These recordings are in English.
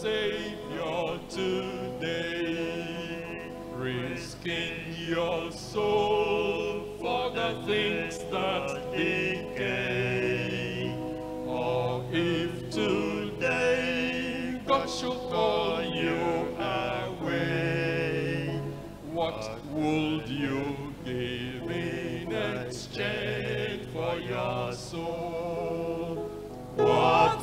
Savior today, risking your soul for the things that decay. Or if today God should call you away, what would you give in exchange for your soul? What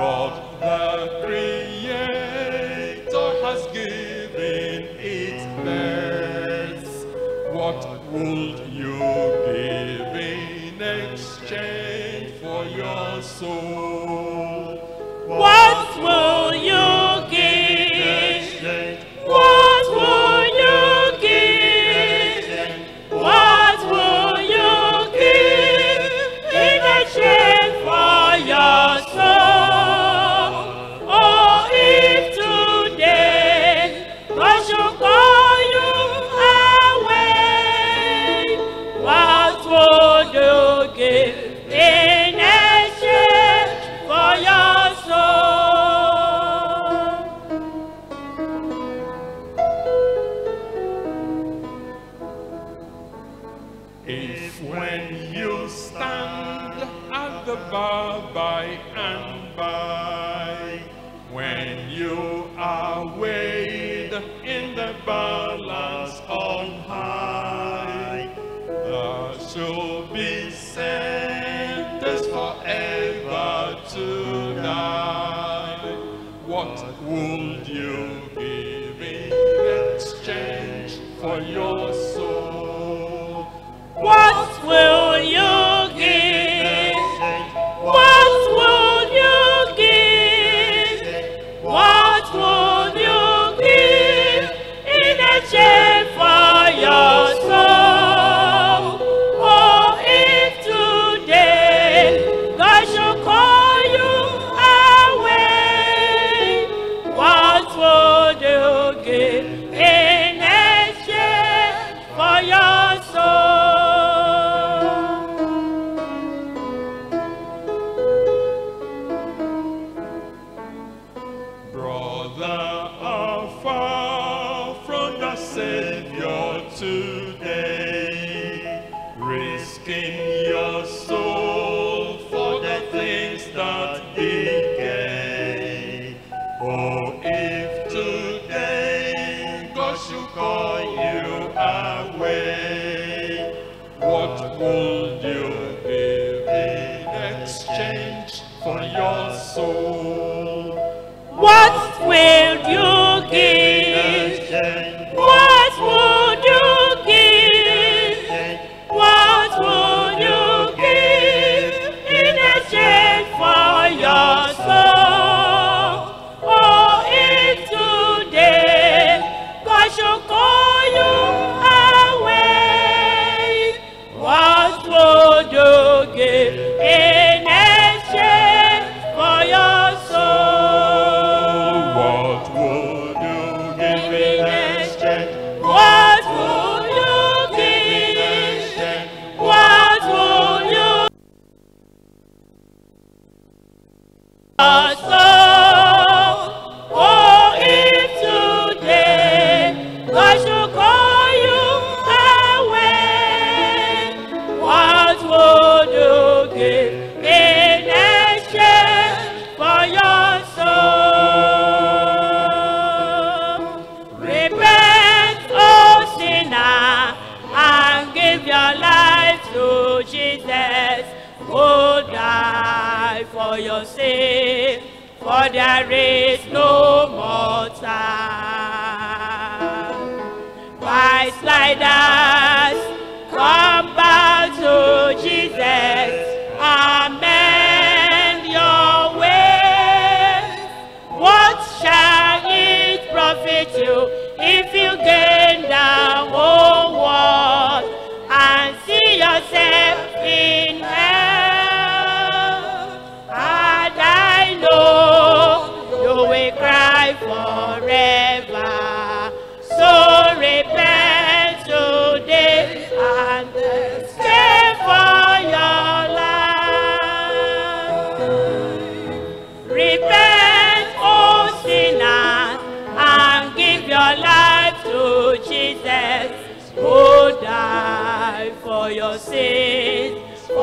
God. When you are weighed in the balance on high, there shall be sentence forever to die. What would you give in exchange for your soul? What will will you give in exchange for your soul. What will you for there is no more time. Why slide down?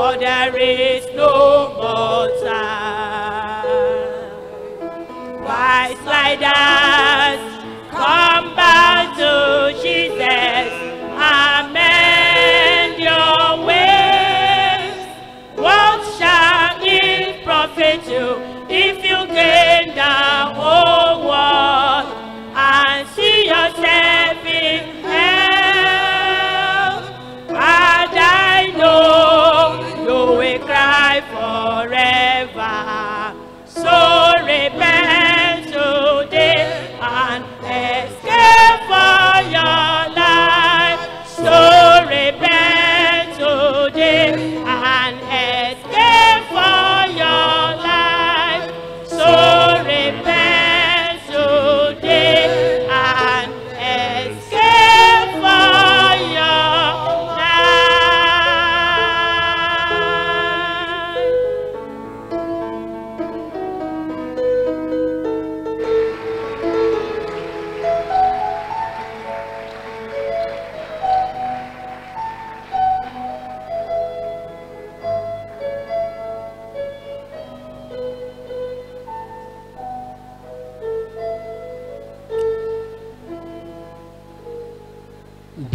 ordering. Hey.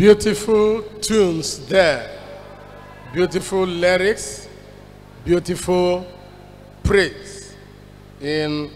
Beautiful tunes there. Beautiful lyrics. Beautiful praise in